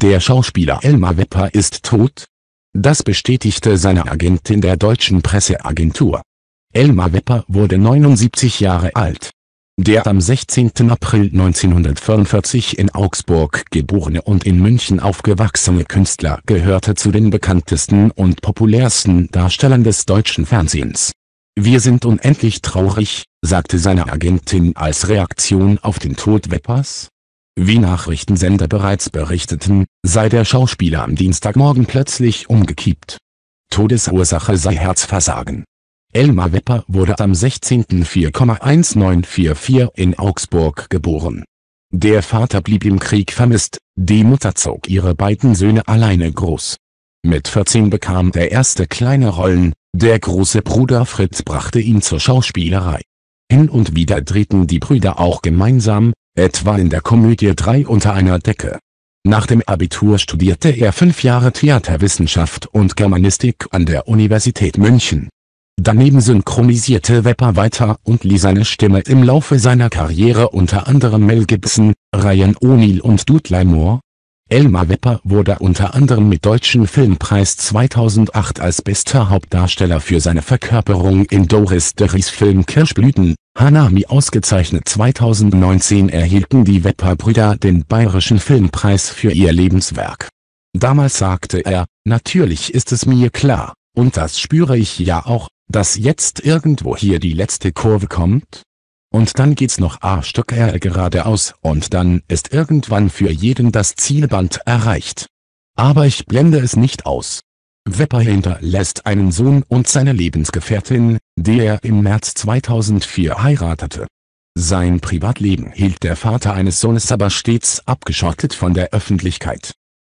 Der Schauspieler Elmar Wepper ist tot? Das bestätigte seine Agentin der deutschen Presseagentur. Elmar Wepper wurde 79 Jahre alt. Der am 16. April 1945 in Augsburg geborene und in München aufgewachsene Künstler gehörte zu den bekanntesten und populärsten Darstellern des deutschen Fernsehens. Wir sind unendlich traurig, sagte seine Agentin als Reaktion auf den Tod Weppers. Wie Nachrichtensender bereits berichteten, sei der Schauspieler am Dienstagmorgen plötzlich umgekippt. Todesursache sei Herzversagen. Elmar Wepper wurde am 16. 4,1944 in Augsburg geboren. Der Vater blieb im Krieg vermisst, die Mutter zog ihre beiden Söhne alleine groß. Mit 14 bekam der erste kleine Rollen, der große Bruder Fritz brachte ihn zur Schauspielerei. Hin und wieder drehten die Brüder auch gemeinsam, etwa in der Komödie Drei unter einer Decke. Nach dem Abitur studierte er fünf Jahre Theaterwissenschaft und Germanistik an der Universität München. Daneben synchronisierte Wepper weiter und lieh seine Stimme im Laufe seiner Karriere unter anderem Mel Gibson, Ryan O'Neal und Dudley Moore, Elmar Wepper wurde unter anderem mit Deutschen Filmpreis 2008 als bester Hauptdarsteller für seine Verkörperung in Doris Derrys Film Kirschblüten, Hanami ausgezeichnet 2019 erhielten die Wepper-Brüder den Bayerischen Filmpreis für ihr Lebenswerk. Damals sagte er, natürlich ist es mir klar, und das spüre ich ja auch, dass jetzt irgendwo hier die letzte Kurve kommt, und dann geht's noch a Stück R geradeaus und dann ist irgendwann für jeden das Zielband erreicht. Aber ich blende es nicht aus. Wepper hinterlässt einen Sohn und seine Lebensgefährtin, die er im März 2004 heiratete. Sein Privatleben hielt der Vater eines Sohnes aber stets abgeschottet von der Öffentlichkeit